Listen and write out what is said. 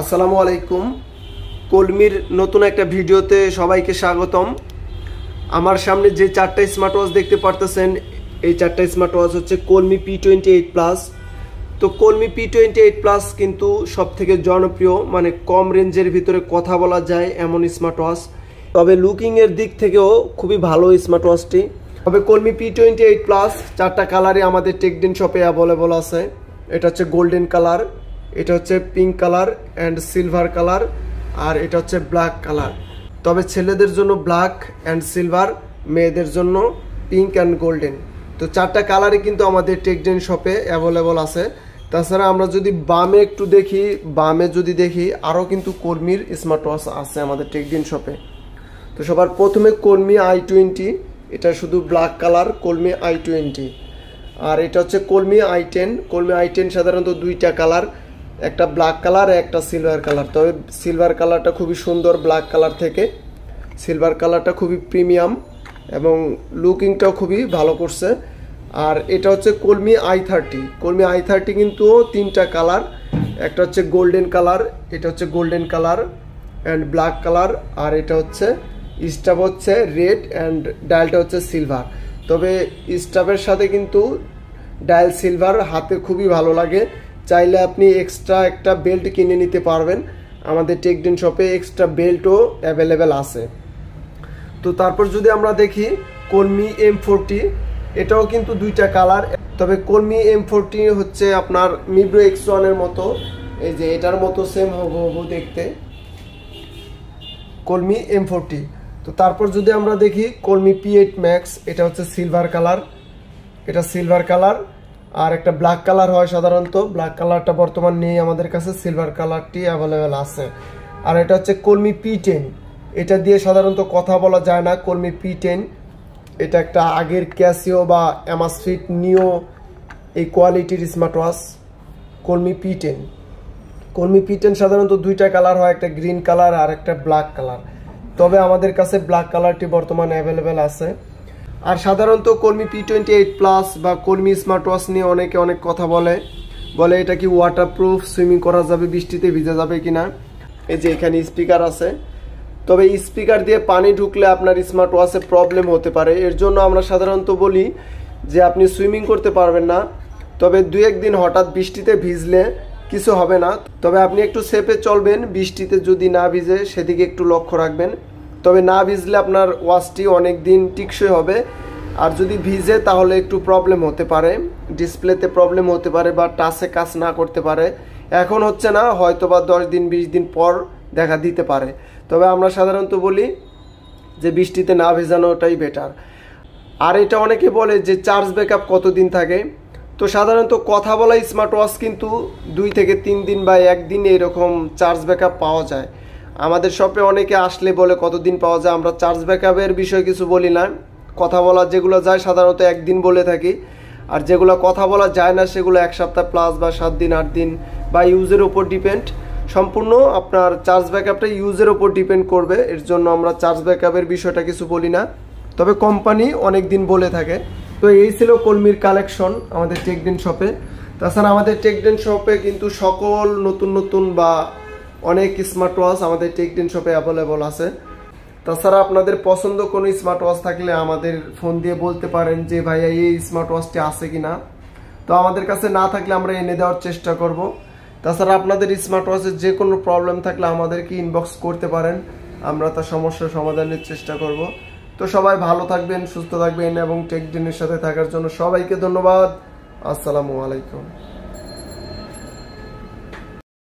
আসসালামু আলাইকুম। কলমির নতুন একটা ভিডিওতে সবাইকে স্বাগতম। আমার সামনে যে চারটা স্মার্ট ওয়াচ দেখতে পারতেছেন, এই চারটা স্মার্ট ওয়াচ হচ্ছে কলমি পি টোয়েন্টি এইট প্লাস তো কলমি পি টোয়েন্টি এইট প্লাস কিন্তু সব থেকে জনপ্রিয় মানে কম রেঞ্জের ভিতরে কথা বলা যায় এমন স্মার্ট ওয়াচ তবে লুকিংয়ের দিক থেকেও খুবই ভালো স্মার্ট ওয়াচটি তবে কলমি পি টোয়েন্টি এইট প্লাস চারটা কালারই আমাদের টেকডিন শপে অ্যাভেলেবল আছে। এটা হচ্ছে গোল্ডেন কালার এটা হচ্ছে pink colour and silver colour আর এটা হচ্ছে ব্ল্যাক কালার তবে ছেলেদের জন্য ব্ল্যাক অ্যান্ড সিলভার মেয়েদের জন্য পিঙ্ক অ্যান্ড গোল্ডেন তো চারটা কালারই কিন্তু আমাদের টেকডেন শপে অ্যাভেলেবল আছে। তাছাড়া আমরা যদি বামে একটু দেখি, বামে যদি দেখি, আরও কিন্তু কর্মীর স্মার্ট ওয়াচ আছে আমাদের টেকডিন শপে তো সবার প্রথমে কর্মী আই টোয়েন্টি এটা শুধু black colour Colmi I twenty আর এটা হচ্ছে Colmi I ten Colmi I ten সাধারণত দুইটা কালার একটা ব্ল্যাক কালার একটা সিলভার কালার তবে সিলভার কালারটা খুবই সুন্দর ব্ল্যাক কালার থেকে। সিলভার কালারটা খুবই প্রিমিয়াম এবং লুকিংটাও খুবই ভালো করছে। আর এটা হচ্ছে Colmi I thirty Colmi I thirty কিন্তু তিনটা কালার একটা হচ্ছে গোল্ডেন কালার এটা হচ্ছে golden colour and black colour আর এটা হচ্ছে স্টাফ হচ্ছে রেড অ্যান্ড ডায়ালটা হচ্ছে সিলভার তবে স্টাফের সাথে কিন্তু ডায়াল সিলভার হাতে খুবই ভালো লাগে। চাইলে আপনি এক্সট্রা একটা বেল্ট কিনে নিতে পারবেন। আমাদের টেকডিন শপে এক্সট্রা বেল্টও অ্যাভেলেবেল আছে। তো তারপর যদি আমরা দেখি কর্মী এম ফোরটি এটাও কিন্তু দুইটা কালার তবে কর্মী এম ফোরটি হচ্ছে আপনার মিব্রো এক্স ওয়ানের মতো। এই যে এটার মতো সেম হব হব দেখতে। কলমি এম ফোরটি তো তারপর যদি আমরা দেখি কলমি পি এইট ম্যাক্স এটা হচ্ছে সিলভার কালার এটা সিলভার কালার আর একটা ব্ল্যাক কালার হয় সাধারণত। ব্ল্যাক কালারটা বর্তমান নেই আমাদের কাছে সিলভার কালারটি অ্যাভেলেবেল আছে। আর এটা হচ্ছে কলমি পি টেন এটা দিয়ে সাধারণত কথা বলা যায় না, কলমি পি টেন এটা একটা আগের ক্যাসিও বা অ্যামাসফিট নিও এই কোয়ালিটির smart watch Colmi P ten Colmi P ten সাধারণত দুইটা কালার হয়, একটা গ্রিন কালার আর একটা ব্ল্যাক কালার তবে আমাদের কাছে ব্ল্যাক কালারটি বর্তমানে অ্যাভেলেবেল আছে। আর সাধারণত কর্মী পি টোয়েন্টি এইট প্লাস বা কর্মী স্মার্ট ওয়াচ নিয়ে অনেকে অনেক কথা বলে। বলে, এটা কি ওয়াটারপ্রুফ সুইমিং করা যাবে? বৃষ্টিতে ভিজে যাবে কি না এই যে এখানে স্পিকার আছে। তবে স্পিকার দিয়ে পানি ঢুকলে আপনার স্মার্ট ওয়াচে প্রবলেম হতে পারে। এর জন্য আমরা সাধারণত বলি যে, আপনি সুইমিং করতে পারবেন না। তবে দু একদিন হঠাৎ বৃষ্টিতে ভিজলে কিছু হবে না। তবে আপনি একটু সেফে চলবেন। বৃষ্টিতে যদি না ভিজে, সেদিকে একটু লক্ষ্য রাখবেন। তবে না ভিজলে আপনার ওয়াচটি অনেক দিন টিকসই হবে। আর যদি ভিজে তাহলে একটু প্রবলেম হতে পারে। ডিসপ্লেতে প্রবলেম হতে পারে বা টাচে কাজ না করতে পারে। এখন হচ্ছে না হয়তো বা দশ দিন, বিশ দিন পর দেখা দিতে পারে। তবে আমরা সাধারণত বলি যে বৃষ্টিতে না ভেজানোটাই বেটার আর এটা অনেকে বলে যে চার্জ ব্যাকআপ কতদিন থাকে? তো সাধারণত কথা বলা স্মার্ট ওয়াচ কিন্তু দুই থেকে তিন দিন বা একদিন এরকম চার্জ ব্যাকআপ পাওয়া যায়। আমাদের শপে অনেকে আসলে বলে কতদিন পাওয়া যায়, আমরা চার্জ ব্যাকআপের বিষয়ে কিছু বলি না। কথা বলা যেগুলো যায়, সাধারণত একদিন বলে থাকি। আর যেগুলো কথা বলা যায় না, সেগুলো এক সপ্তাহ প্লাস বা সাত দিন, আট দিন বা ইউজের ওপর ডিপেন্ড সম্পূর্ণ আপনার চার্জ ব্যাকআপটা ইউজের ওপর ডিপেন্ড করবে, এর জন্য আমরা চার্জ ব্যাকআপের বিষয়টা কিছু বলি না। তবে কোম্পানি অনেক দিন বলে থাকে। তো এই ছিল কলমির কালেকশন আমাদের টেকডেন শপে তাছাড়া আমাদের টেকডেন শপে কিন্তু সকল নতুন নতুন বা অনেক স্মার্ট ওয়াচ আমাদের টেকডেন শপে অ্যাভেলেবল আছে। তাছাড়া আপনাদের পছন্দ কোনো স্মার্ট ওয়াচ থাকলে আমাদের ফোন দিয়ে বলতে পারেন যে, ভাইয়া, এই স্মার্ট ওয়াচটি আছে কি না তো আমাদের কাছে না থাকলে আমরা এনে দেওয়ার চেষ্টা করব। তাছাড়া আপনাদের স্মার্ট ওয়াচের যে কোনো প্রবলেম থাকলে আমাদেরকে ইনবক্স করতে পারেন। আমরা তার সমস্যার সমাধানের চেষ্টা করব। তো সবাই ভালো থাকবেন, সুস্থ থাকবেন এবং টেকডিনের সাথে থাকার জন্য সবাইকে ধন্যবাদ। আসসালামু আলাইকুম।